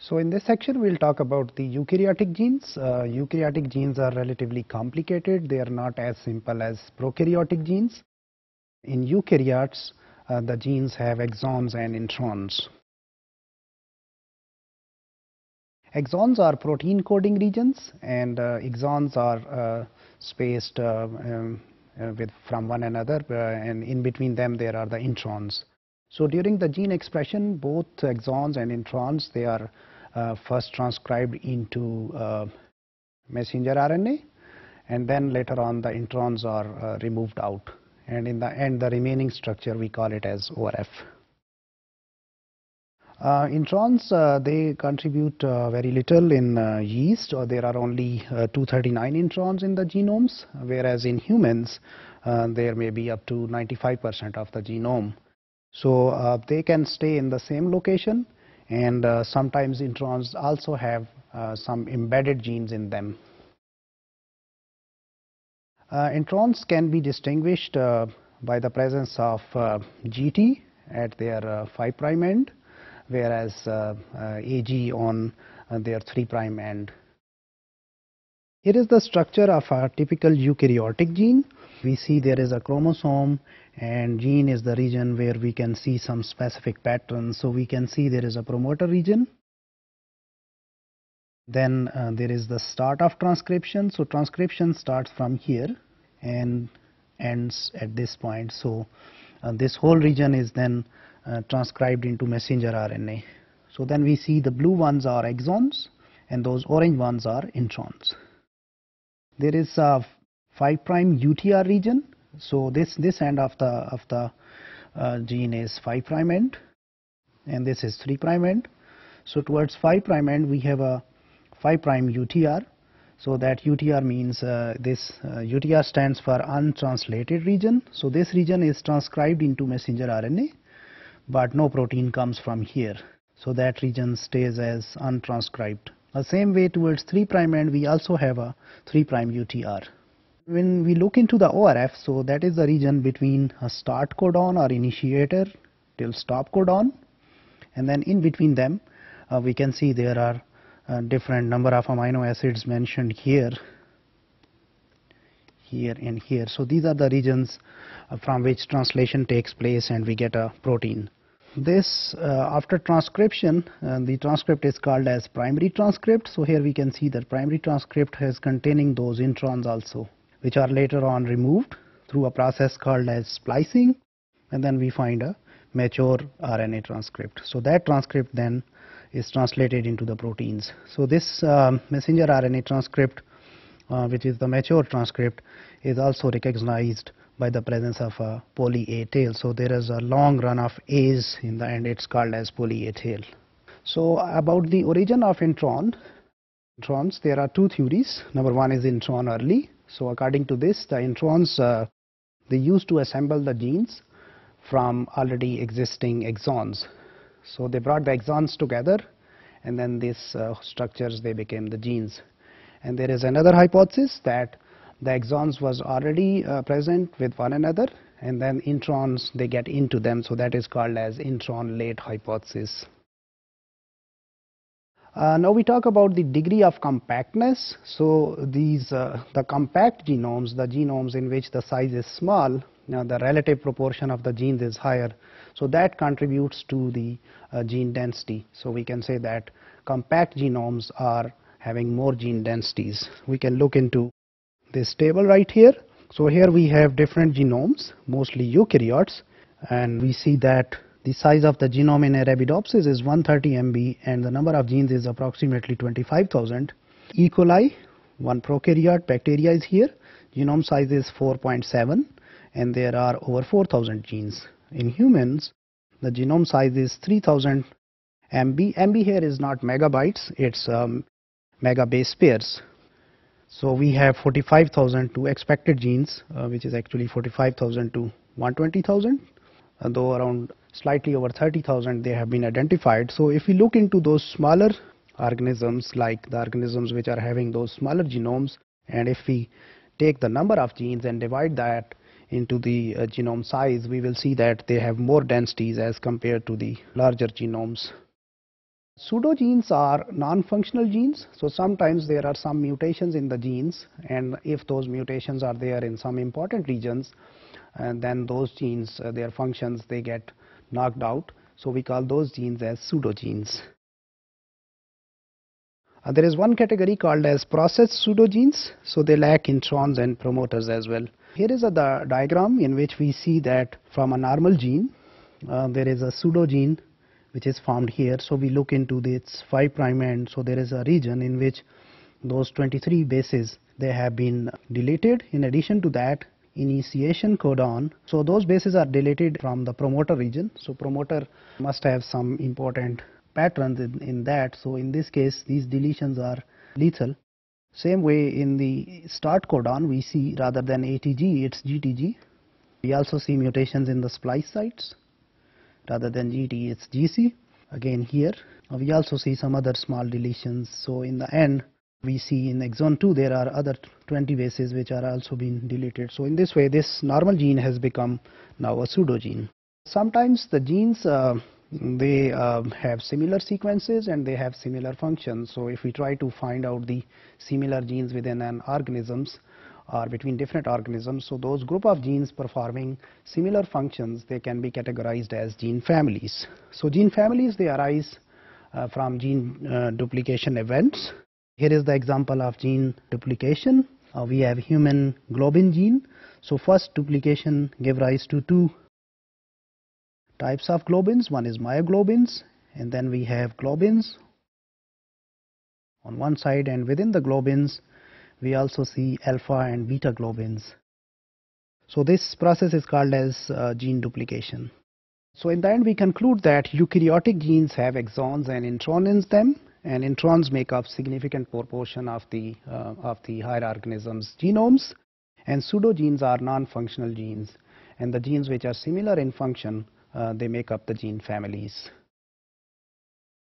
So in this section we'll talk about the eukaryotic genes. Uh, eukaryotic genes are relatively complicated. They are not as simple as prokaryotic genes. In eukaryotes, uh, the genes have exons and introns. Exons are protein coding regions and uh, exons are uh, spaced uh, um, uh, with from one another and in between them there are the introns. So during the gene expression both exons and introns they are first transcribed into messenger RNA and then later on the introns are removed out and in the end the remaining structure we call it as ORF. Uh, introns, uh, they contribute uh, very little in uh, yeast, or there are only uh, 239 introns in the genomes, whereas in humans, uh, there may be up to 95% of the genome. So uh, they can stay in the same location, and uh, sometimes introns also have uh, some embedded genes in them. introns can be distinguished by the presence of GT at their 5 prime end whereas uh, uh, AG on uh, their 3 prime end. Here is the structure of a typical eukaryotic gene. We see there is a chromosome and gene is the region where we can see some specific patterns. So we can see there is a promoter region. Then uh, there is the start of transcription. So transcription starts from here and ends at this point. So uh, this whole region is then uh, transcribed into messenger RNA. So then we see the blue ones are exons and those orange ones are introns. There is a 5 prime UTR region. So this this end of the of the uh, gene is 5 prime end and this is 3 prime end. So towards 5 prime end we have a 5 prime UTR. So that UTR means uh, this uh, UTR stands for untranslated region. So this region is transcribed into messenger RNA but no protein comes from here. So that region stays as untranscribed. The same way towards 3 prime end we also have a 3 prime UTR. When we look into the ORF, so that is the region between a start codon or initiator till stop codon and then in between them uh, we can see there are uh, different number of amino acids mentioned here here and here. So these are the regions uh, from which translation takes place and we get a protein. This uh, after transcription, uh, the transcript is called as primary transcript. So here we can see that primary transcript has containing those introns also, which are later on removed through a process called as splicing, and then we find a mature RNA transcript. So that transcript then is translated into the proteins. So this um, messenger RNA transcript, uh, which is the mature transcript, is also recognized by the presence of a poly A tail. So there is a long run of A's in the end it's called as poly A tail. So about the origin of intron, introns there are two theories. Number one is intron early. So according to this the introns uh, they used to assemble the genes from already existing exons. So they brought the exons together and then these uh, structures they became the genes. And there is another hypothesis that the exons was already uh, present with one another and then introns they get into them so that is called as intron late hypothesis. Uh, now we talk about the degree of compactness. So these uh, the compact genomes, the genomes in which the size is small, now the relative proportion of the genes is higher. So that contributes to the uh, gene density. So we can say that compact genomes are having more gene densities. We can look into this table right here. So here we have different genomes, mostly eukaryotes, and we see that the size of the genome in Arabidopsis is 130 MB and the number of genes is approximately 25,000. E. coli, one prokaryote bacteria is here, genome size is 4.7 and there are over 4,000 genes. In humans, the genome size is 3000 MB. MB here is not megabytes, it's um, megabase pairs. So we have 45,000 to expected genes, uh, which is actually 45,000 to 120,000, uh, though around slightly over 30,000 they have been identified. So if we look into those smaller organisms like the organisms which are having those smaller genomes, and if we take the number of genes and divide that into the uh, genome size, we will see that they have more densities as compared to the larger genomes. Pseudogenes are non-functional genes, so sometimes there are some mutations in the genes and if those mutations are there in some important regions, and then those genes, uh, their functions, they get knocked out. So we call those genes as pseudogenes. Uh, there is one category called as processed pseudogenes, so they lack introns and promoters as well. Here is a di diagram in which we see that from a normal gene, uh, there is a pseudogene which is formed here. So we look into its 5 prime end. So there is a region in which those 23 bases they have been deleted. In addition to that, initiation codon. So those bases are deleted from the promoter region. So promoter must have some important patterns in, in that. So in this case, these deletions are lethal. Same way in the start codon, we see rather than ATG, it's GTG. We also see mutations in the splice sites rather than GT it's GC again here we also see some other small deletions so in the end we see in exon 2 there are other 20 bases which are also being deleted so in this way this normal gene has become now a pseudogene sometimes the genes uh, they uh, have similar sequences and they have similar functions so if we try to find out the similar genes within an organisms or between different organisms. So those group of genes performing similar functions, they can be categorized as gene families. So gene families, they arise uh, from gene uh, duplication events. Here is the example of gene duplication. Uh, we have human globin gene. So first duplication gave rise to two types of globins. One is myoglobins and then we have globins on one side and within the globins we also see alpha and beta globins. So this process is called as uh, gene duplication. So in the end we conclude that eukaryotic genes have exons and introns in them and introns make up significant proportion of the, uh, of the higher organisms genomes and pseudogenes are non-functional genes and the genes which are similar in function uh, they make up the gene families.